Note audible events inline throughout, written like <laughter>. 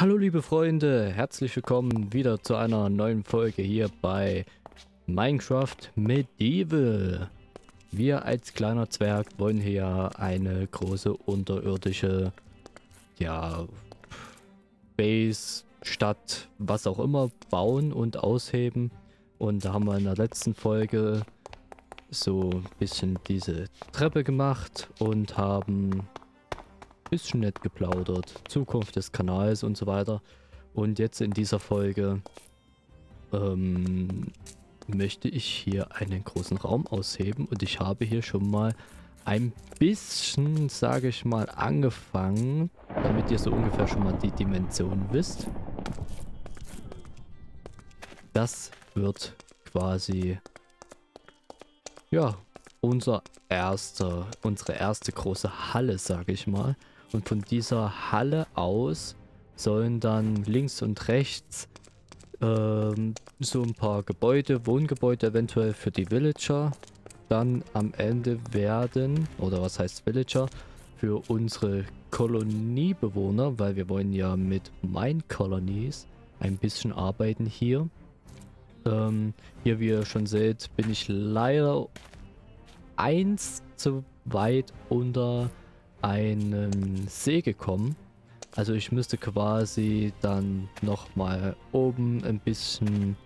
Hallo liebe Freunde, herzlich willkommen wieder zu einer neuen Folge hier bei Minecraft Medieval. Wir als kleiner Zwerg wollen hier eine große unterirdische, ja, Base, Stadt, was auch immer bauen und ausheben. Und da haben wir in der letzten Folge so ein bisschen diese Treppe gemacht und haben bisschen nett geplaudert, Zukunft des Kanals und so weiter. Und jetzt in dieser Folge ähm, möchte ich hier einen großen Raum ausheben und ich habe hier schon mal ein bisschen, sage ich mal, angefangen, damit ihr so ungefähr schon mal die Dimension wisst. Das wird quasi, ja, unser erster, unsere erste große Halle, sage ich mal. Und von dieser Halle aus sollen dann links und rechts ähm, so ein paar Gebäude, Wohngebäude eventuell für die Villager dann am Ende werden, oder was heißt Villager, für unsere Koloniebewohner, weil wir wollen ja mit Mine Colonies ein bisschen arbeiten hier. Ähm, hier, wie ihr schon seht, bin ich leider eins zu weit unter einen See gekommen. Also ich müsste quasi dann nochmal oben ein bisschen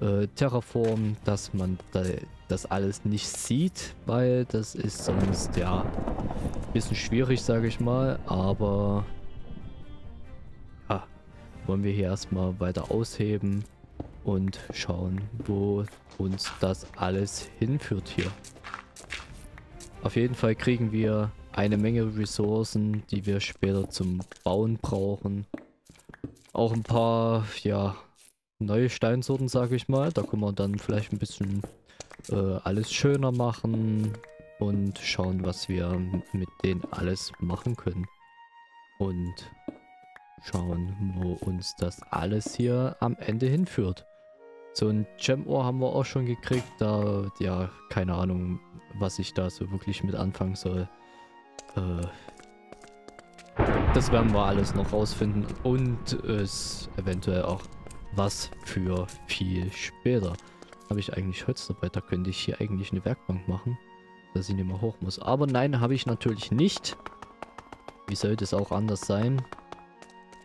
äh, terraformen, dass man da, das alles nicht sieht, weil das ist sonst ja ein bisschen schwierig, sage ich mal. Aber ja, wollen wir hier erstmal weiter ausheben und schauen, wo uns das alles hinführt hier. Auf jeden Fall kriegen wir eine Menge Ressourcen, die wir später zum Bauen brauchen. Auch ein paar, ja, neue Steinsorten, sage ich mal. Da können wir dann vielleicht ein bisschen äh, alles schöner machen und schauen, was wir mit denen alles machen können. Und schauen, wo uns das alles hier am Ende hinführt. So ein Gem-Ohr haben wir auch schon gekriegt. Da, ja, keine Ahnung, was ich da so wirklich mit anfangen soll. Äh, das werden wir alles noch rausfinden und es eventuell auch was für viel später. Habe ich eigentlich Holz dabei? Da könnte ich hier eigentlich eine Werkbank machen, dass ich nicht mehr hoch muss. Aber nein, habe ich natürlich nicht. Wie sollte es auch anders sein?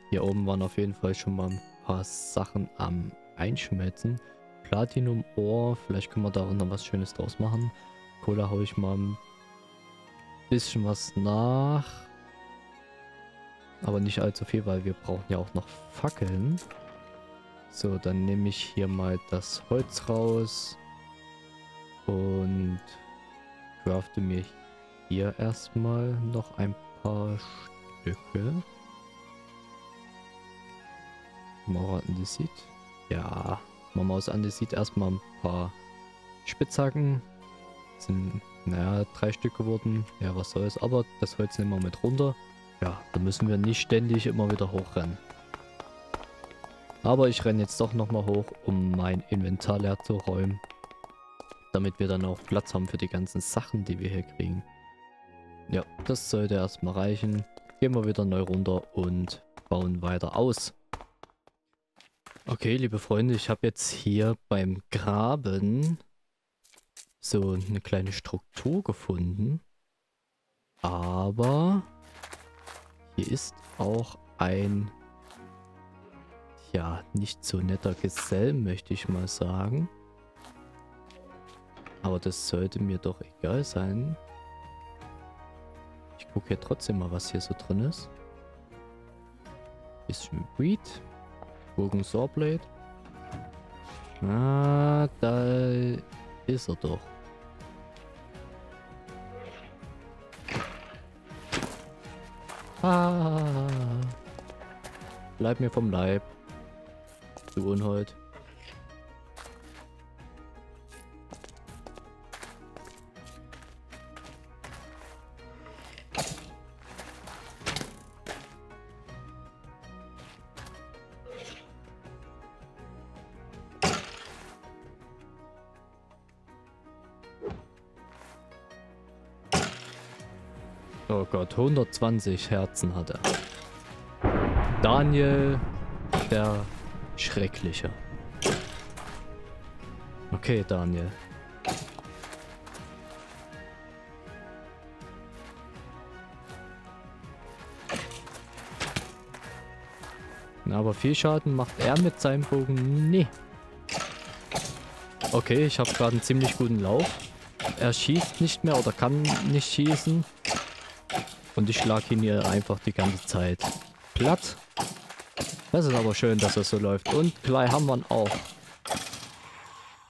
Hier oben waren auf jeden Fall schon mal ein paar Sachen am Einschmelzen. Platinum-Ohr, vielleicht können wir da auch noch was Schönes draus machen. Kohle haue ich mal ein bisschen was nach. Aber nicht allzu viel, weil wir brauchen ja auch noch Fackeln. So, dann nehme ich hier mal das Holz raus. Und crafte mir hier erstmal noch ein paar Stücke. Mauer Andesit. Ja, wir aus Andesit erstmal ein paar Spitzhacken. Sind naja, drei Stück geworden. Ja, was soll's. Aber das Holz nehmen wir mit runter. Ja, da müssen wir nicht ständig immer wieder hochrennen. Aber ich renne jetzt doch nochmal hoch, um mein Inventar leer zu räumen. Damit wir dann auch Platz haben für die ganzen Sachen, die wir hier kriegen. Ja, das sollte erstmal reichen. Gehen wir wieder neu runter und bauen weiter aus. Okay, liebe Freunde, ich habe jetzt hier beim Graben so eine kleine Struktur gefunden. Aber hier ist auch ein, ja, nicht so netter Gesell, möchte ich mal sagen. Aber das sollte mir doch egal sein. Ich gucke hier trotzdem mal, was hier so drin ist. Bisschen Weed. Bogen Sawblade. Ah, da ist er doch. Ah. Bleib mir vom Leib. Du Unhold. Oh Gott, 120 Herzen hat er. Daniel, der Schreckliche. Okay, Daniel. Aber viel Schaden macht er mit seinem Bogen nie. Okay, ich habe gerade einen ziemlich guten Lauf. Er schießt nicht mehr oder kann nicht schießen. Und ich schlag ihn hier einfach die ganze Zeit platt. Das ist aber schön, dass das so läuft. Und gleich haben wir ihn auch.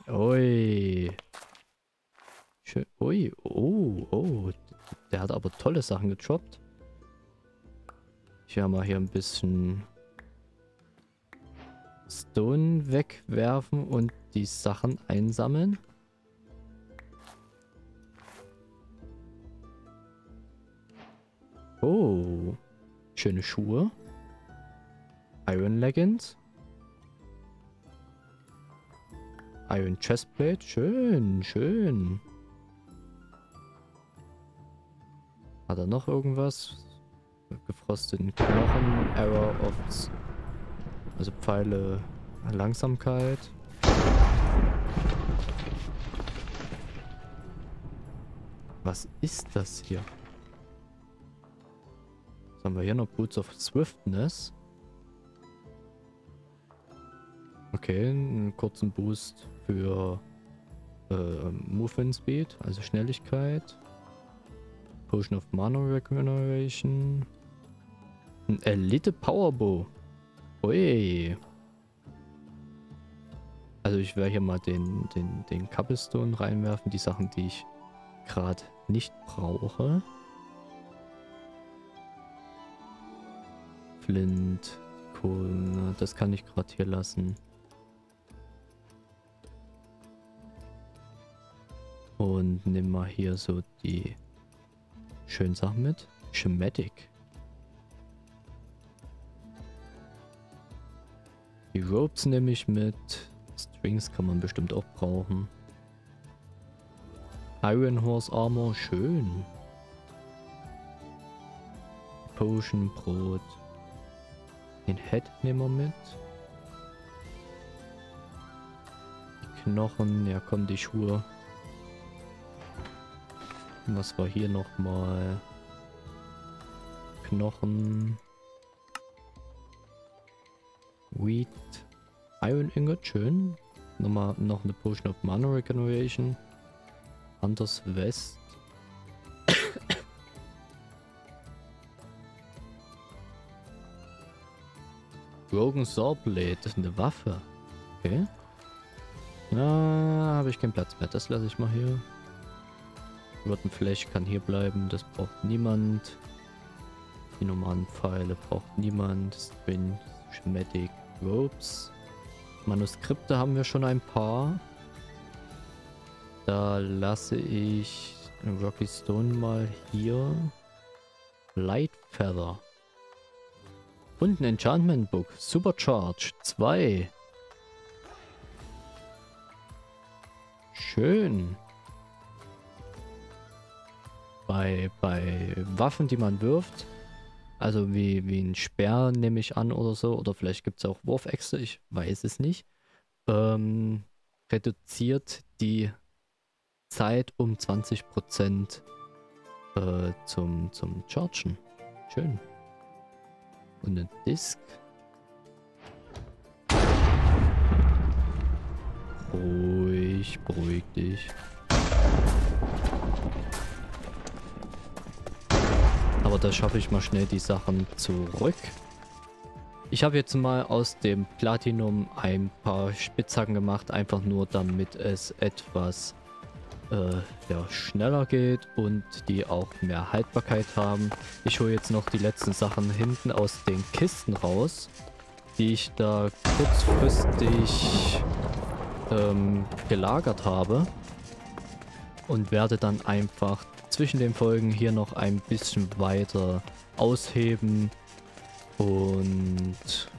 Ui. Schön. Ui. Oh, oh. Der hat aber tolle Sachen getroppt. Ich werde mal hier ein bisschen Stone wegwerfen und die Sachen einsammeln. Oh. Schöne Schuhe. Iron Leggings. Iron Chestplate. Schön, schön. Hat er noch irgendwas? Gefrosteten Knochen. Error of... Also Pfeile Langsamkeit. Was ist das hier? Haben wir hier noch? Boots of Swiftness. Okay, einen kurzen Boost für äh, Movement Speed, also Schnelligkeit. Potion of Mana Regeneration. Ein Elite Powerbow. Ui. Also ich werde hier mal den, den, den Cobblestone reinwerfen, die Sachen, die ich gerade nicht brauche. Flint, Kohle, das kann ich gerade hier lassen. Und nimm mal hier so die schönen Sachen mit. Schematic. Die Ropes nehme ich mit. Strings kann man bestimmt auch brauchen. Iron Horse Armor, schön. Potion, Brot. Den Head nehmen wir mit. Die Knochen, ja komm, die Schuhe. Was war hier nochmal? Knochen. Wheat. Iron Ingot, schön. Nochmal noch eine Potion of Mana Regeneration. Anders West. Broken Sawblade, das ist eine Waffe. Okay. Na, habe ich keinen Platz mehr. Das lasse ich mal hier. Rotten Flash kann hier bleiben, das braucht niemand. Die normalen Pfeile braucht niemand. String, Schematic, Ropes. Manuskripte haben wir schon ein paar. Da lasse ich Rocky Stone mal hier. Light Feather. Und ein Enchantment Book. Supercharge 2. Schön bei, bei Waffen, die man wirft. Also wie, wie ein Speer nehme ich an oder so. Oder vielleicht gibt es auch Wurfäxte, ich weiß es nicht. Ähm, reduziert die Zeit um 20% äh, zum, zum Chargen. Schön. Und ein Disk. Ruhig, beruhig dich. Aber da schaffe ich mal schnell die Sachen zurück. Ich habe jetzt mal aus dem Platinum ein paar Spitzhacken gemacht, einfach nur damit es etwas äh, ja, schneller geht und die auch mehr Haltbarkeit haben. Ich hole jetzt noch die letzten Sachen hinten aus den Kisten raus, die ich da kurzfristig ähm, gelagert habe und werde dann einfach zwischen den Folgen hier noch ein bisschen weiter ausheben. Und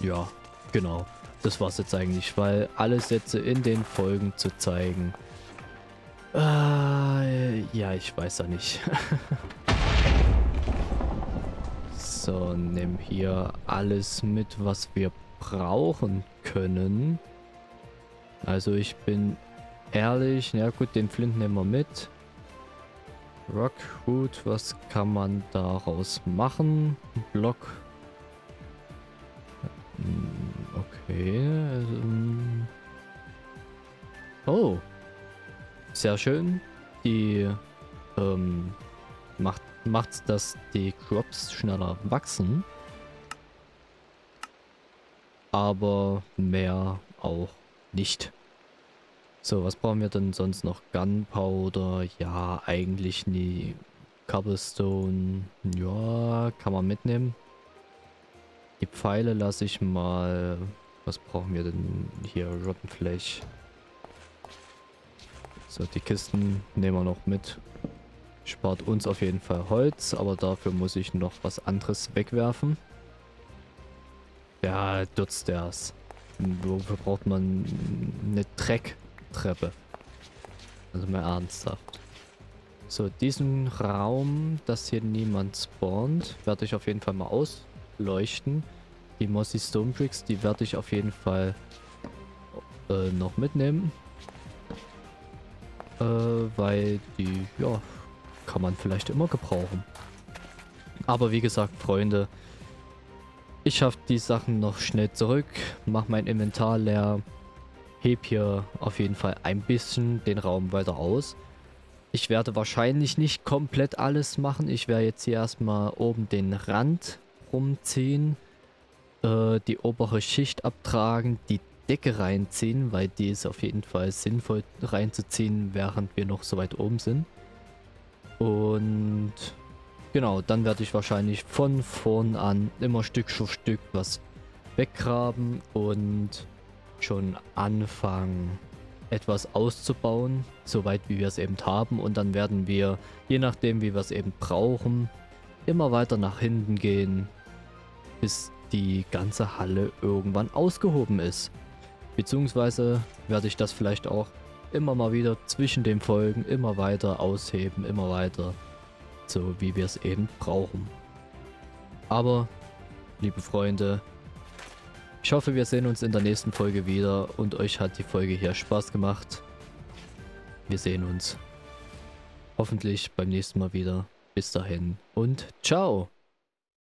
ja, genau. Das war's jetzt eigentlich, weil alle Sätze in den Folgen zu zeigen. Äh, ja, ich weiß ja nicht. <laughs> so. Nehmen hier alles mit, was wir brauchen können. Also ich bin ehrlich, ja gut, den Flint nehmen wir mit. Rockhood, was kann man daraus machen? Block. Hm, okay. Ähm. Oh. Sehr schön. Die ähm, macht, macht, dass die Crops schneller wachsen. Aber mehr auch nicht. So, was brauchen wir denn sonst noch? Gunpowder, ja, eigentlich nie. Cobblestone, ja, kann man mitnehmen. Die Pfeile lasse ich mal. Was brauchen wir denn hier? Rotten. So, die Kisten nehmen wir noch mit. Spart uns auf jeden Fall Holz, aber dafür muss ich noch was anderes wegwerfen. Ja, Dutzters. Wofür braucht man eine Trecktreppe? Also mal ernsthaft. So, diesen Raum, dass hier niemand spawnt, werde ich auf jeden Fall mal ausleuchten. Die Mossy Stone Bricks, die werde ich auf jeden Fall äh, noch mitnehmen. Äh, weil die, ja, kann man vielleicht immer gebrauchen. Aber wie gesagt, Freunde, ich schaffe die Sachen noch schnell zurück, mache mein Inventar leer, heb hier auf jeden Fall ein bisschen den Raum weiter aus. Ich werde wahrscheinlich nicht komplett alles machen. Ich werde jetzt hier erstmal oben den Rand rumziehen, äh, die obere Schicht abtragen, die Decke reinziehen, weil die ist auf jeden Fall sinnvoll reinzuziehen, während wir noch so weit oben sind. Und Genau, dann werde ich wahrscheinlich von vorn an immer Stück für Stück was weggraben und schon anfangen etwas auszubauen, soweit wie wir es eben haben und dann werden wir, je nachdem wie wir es eben brauchen, immer weiter nach hinten gehen, bis die ganze Halle irgendwann ausgehoben ist. Beziehungsweise werde ich das vielleicht auch immer mal wieder zwischen den Folgen immer weiter ausheben, immer weiter so wie wir es eben brauchen. Aber, liebe Freunde, ich hoffe, wir sehen uns in der nächsten Folge wieder und euch hat die Folge hier Spaß gemacht. Wir sehen uns hoffentlich beim nächsten Mal wieder. Bis dahin und ciao!